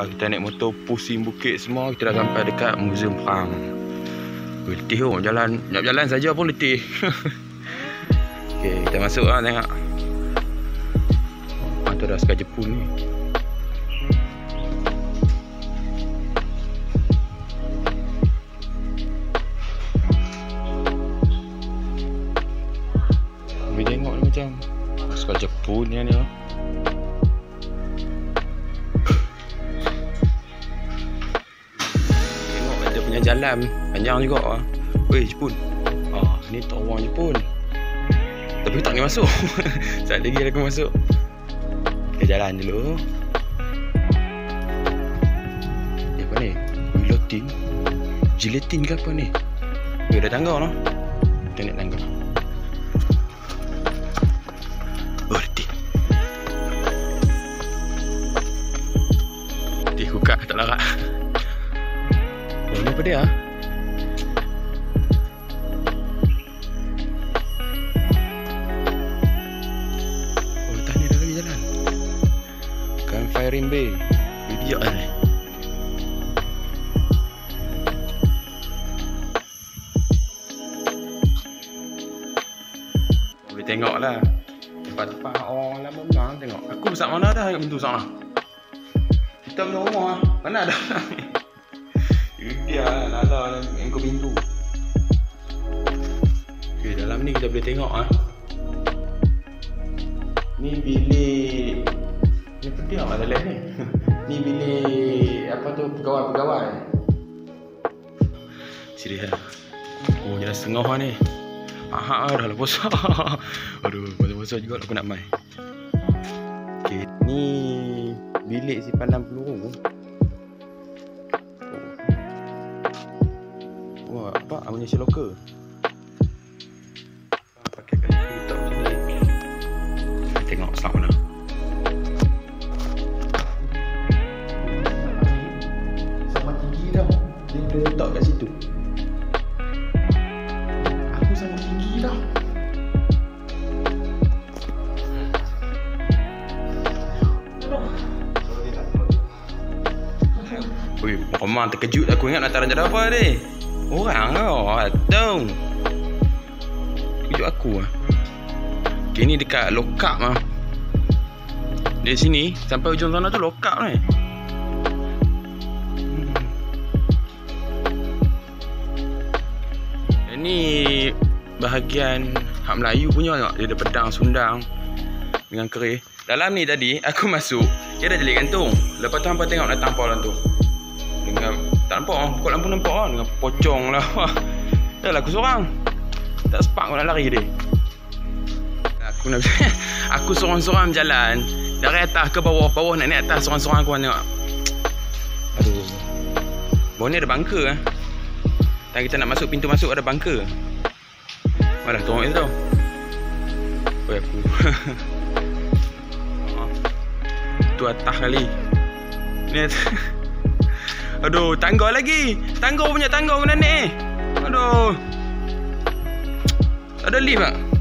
Lepas kita naik motor pusing bukit semua Kita dah sampai dekat Museum Perang Letih oh jalan Nak jalan saja pun letih. Okay kita masuk lah tengok. Ah tu dah Sky Jepun ni. Boleh tengok ni macam Sky Jepun ni ni lah Dia punya jalan. Panjang juga. Lah Weh Jepun. Ah ni tawang Jepun. Tapi tak boleh masuk. Sekejap lagi aku masuk. Kita jalan dulu. Ni apa ni? Guillotine Gelatin ke apa ni? Weh ada tangga lah Kita naik tangga apa dia ah? Oh atas ni dah lagi jalan. Kan firing bay. Biak lah ni Boleh tengok lah Tempat-tempat orang lama memang tengok. Aku besar mana dah ingat pintu sana? Kita punya rumah. Mana ada Ini dia Lala yang kau pintu. Okay dalam ni kita boleh tengok ah. Ni bilik. Ni pedih lah dalam ni? Ni bilik Apa tu? Pegawai-pegawai. Serius lah Oh jalan setengah lah ni. Aha, dah lah puasa Aduh, puasa-puasa juga aku nak main. Okay, ni bilik simpanan peluru Wah, apa? Ammunition locker Pakai kayu letak macam ni Tengok selang mana. Sama tinggi tau Dia boleh letak kat situ. Aku sama tinggi tau Ui, Omang terkejut aku ingat nak taruh jalan apa ni Orang kau, tahu. Terkejut aku lah. Okay, ni dekat lokap lah Dari sini, sampai ujung sana tu lokap ni. Ni bahagian hak Melayu punya tengok Dia ada pedang, sundang dengan kerih Dalam ni tadi aku masuk Dia dah jelik gantung. Lepas tu hampa tengok datang polan tu. Dengan Tak nampak orang Pukul lampu nampak lah Dengan pocong lah. Dah lah aku seorang. Tak sepak aku nak lari dia. Aku nak Aku seorang-seorang berjalan Dari atas ke bawah? Bawah nak naik atas Seorang-seorang aku tengok. Aduh. Bawah ni ada bunker eh. Dan kita nak masuk pintu masuk ada bunker. Malah tengok itu tau. Oh aku. Tu atas kali. Ni atas Aduh tangga lagi. Tangga punya tangga aku nak naik Aduh. Ada lift tak